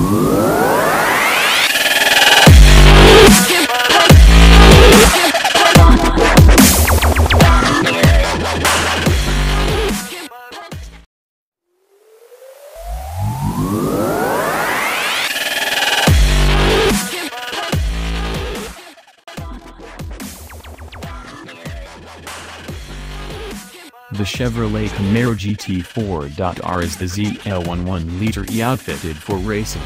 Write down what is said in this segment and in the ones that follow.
Whoa! The Chevrolet Camaro GT4.R is the ZL11-liter E outfitted for racing.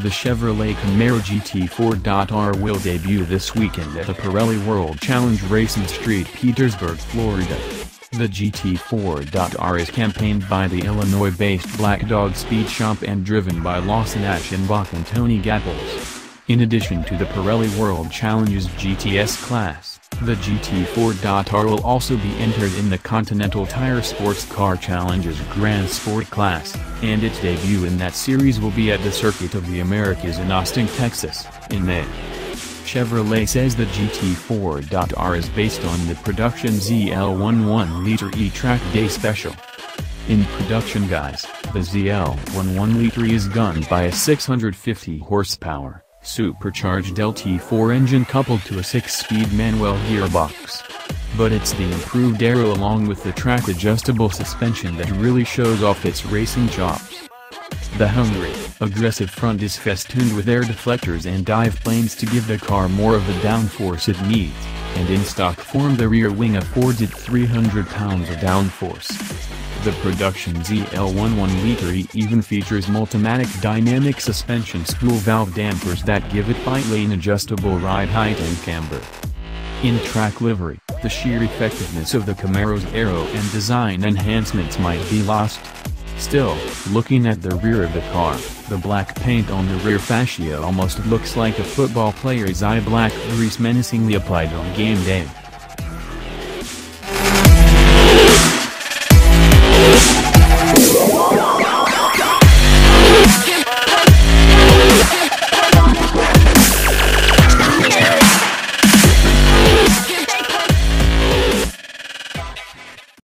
The Chevrolet Camaro GT4.R will debut this weekend at the Pirelli World Challenge Racing Street Petersburg, Florida. The GT4.R is campaigned by the Illinois-based Black Dog Speed Shop and driven by Lawson Aschenbach and Tony Gaples. In addition to the Pirelli World Challenge's GTS class, the GT4.R will also be entered in the Continental Tire Sports Car Challenge's Grand Sport class, and its debut in that series will be at the Circuit of the Americas in Austin, Texas, in May. Chevrolet says the GT4.R is based on the production ZL11-liter E-Track Day Special. In production guise, the ZL11-liter is gunned by a 650 horsepower, supercharged LT4 engine coupled to a 6-speed manual gearbox. But it's the improved aero along with the track-adjustable suspension that really shows off its racing chops. The hungry, aggressive front is festooned with air deflectors and dive planes to give the car more of the downforce it needs, and in stock form the rear wing affords it 300 pounds of downforce. The production ZL11-liter E even features Multimatic dynamic suspension spool valve dampers that give it five-lane adjustable ride height and camber. In track livery, the sheer effectiveness of the Camaro's aero and design enhancements might be lost. Still, looking at the rear of the car, the black paint on the rear fascia almost looks like a football player's eye black grease menacingly applied on game day.